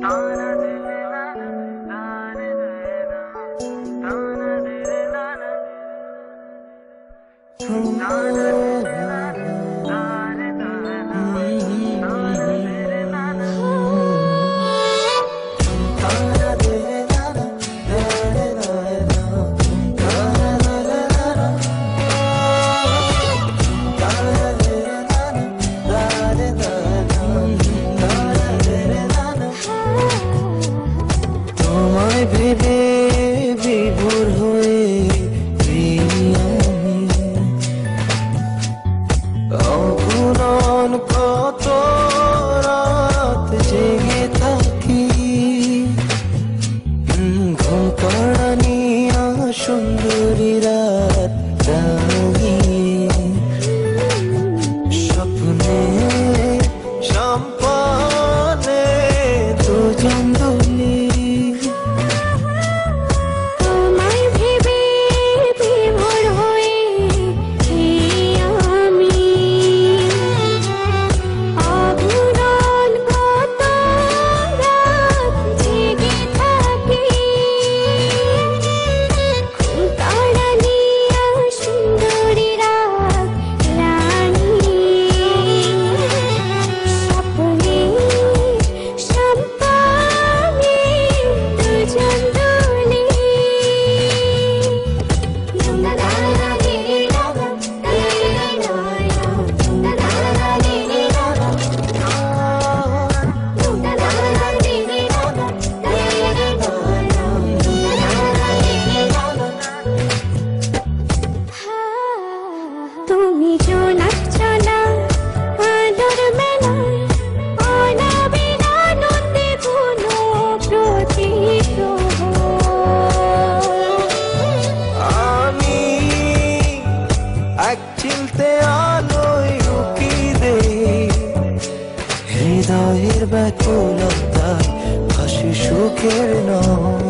True. এক চিলতে আলোয় উকি দেই। হৃদয়ের ব্যাকুলতায় হাসি সুখের নয়।